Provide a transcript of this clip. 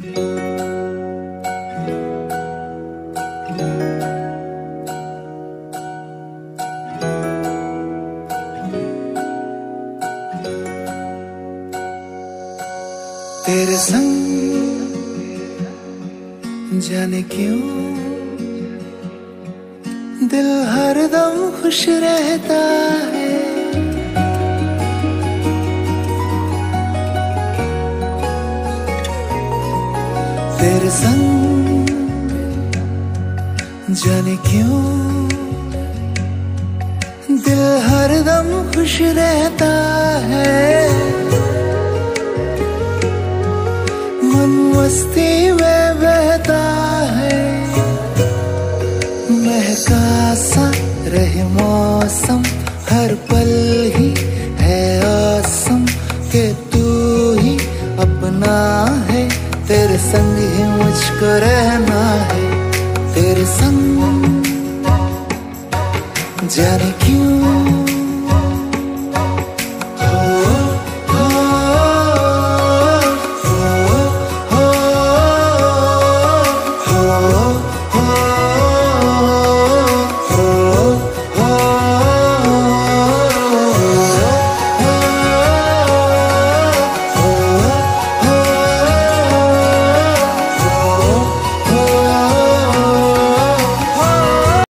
तेरे संग जाने क्यों? दिल हरदम खुश रहता तेरे संग जाने क्यों? दिल हरदम खुश रहता है। मन मस्ती में बहता है। महका सा रहे मौसम, हर पल ही है आसम के तू ही अपना तेरे संग ही मुझको रहना है। तेरे संग जाने क्यों?